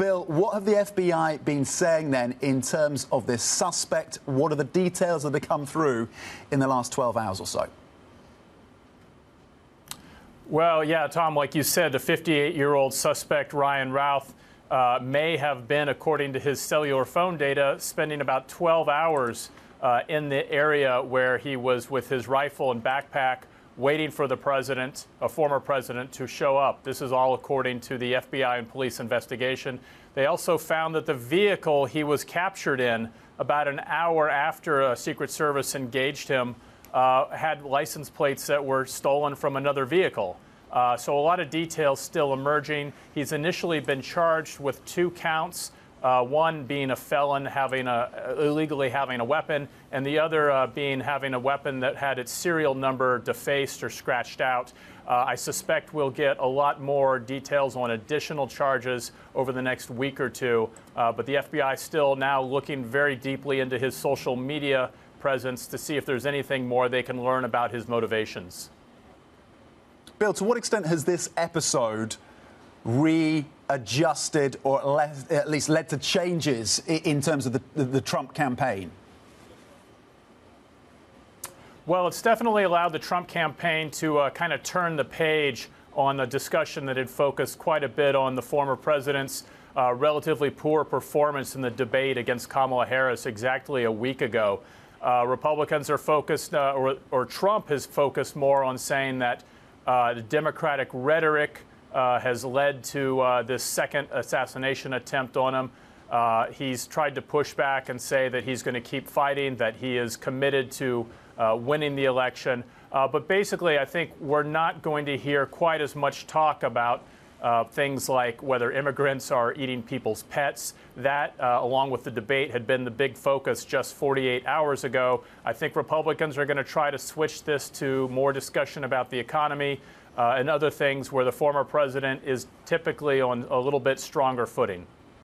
Bill, what have the FBI been saying then in terms of this suspect? What are the details that have come through in the last 12 hours or so? Well, yeah, Tom, like you said, the 58 year old suspect, Ryan Routh, uh, may have been, according to his cellular phone data, spending about 12 hours uh, in the area where he was with his rifle and backpack waiting for the president, a former president, to show up. This is all according to the FBI and police investigation. They also found that the vehicle he was captured in about an hour after a Secret Service engaged him uh, had license plates that were stolen from another vehicle. Uh, so a lot of details still emerging. He's initially been charged with two counts. Uh, one being a felon having a illegally having a weapon, and the other uh, being having a weapon that had its serial number defaced or scratched out. Uh, I suspect we'll get a lot more details on additional charges over the next week or two. Uh, but the FBI is still now looking very deeply into his social media presence to see if there's anything more they can learn about his motivations. Bill, to what extent has this episode readjusted or at least led to changes in terms of the, the, Trump campaign? Well, it's definitely allowed the Trump campaign to uh, kind of turn the page on the discussion that had focused quite a bit on the former president's uh, relatively poor performance in the debate against Kamala Harris exactly a week ago. Uh, Republicans are focused, uh, or, or, Trump has focused more on saying that uh, the Democratic rhetoric has led to uh, this second assassination attempt on him. Uh, he's tried to push back and say that he's going to keep fighting, that he is committed to uh, winning the election. Uh, but basically, I think we're not going to hear quite as much talk about uh, things like whether immigrants are eating people's pets. That, uh, along with the debate, had been the big focus just 48 hours ago. I think Republicans are going to try to switch this to more discussion about the economy uh, and other things where the former president is typically on a little bit stronger footing.